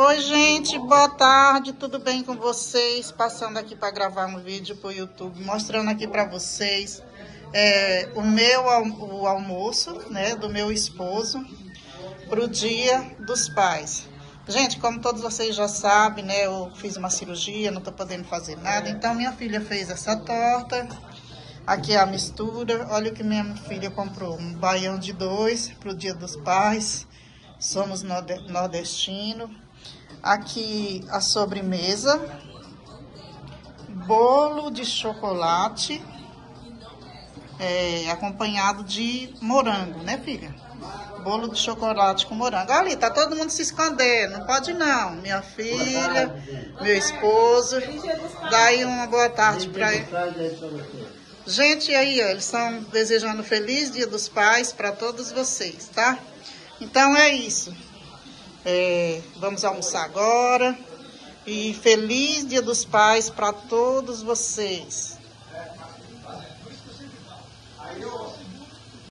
Oi, gente, boa tarde, tudo bem com vocês? Passando aqui para gravar um vídeo para o YouTube, mostrando aqui para vocês é, o meu o almoço, né, do meu esposo, para o Dia dos Pais. Gente, como todos vocês já sabem, né, eu fiz uma cirurgia, não estou podendo fazer nada, então minha filha fez essa torta. Aqui é a mistura, olha o que minha filha comprou, um baião de dois para o Dia dos Pais. Somos nordestino. Aqui a sobremesa. Bolo de chocolate. É, acompanhado de morango, né, filha? Bolo de chocolate com morango. Ali, tá todo mundo se escondendo. Não pode não. Minha filha, meu esposo. Daí uma boa tarde para ele. Gente, aí, ó, eles estão desejando feliz Dia dos Pais para todos vocês, tá? Então é isso. É, vamos almoçar agora. E feliz Dia dos Pais para todos vocês.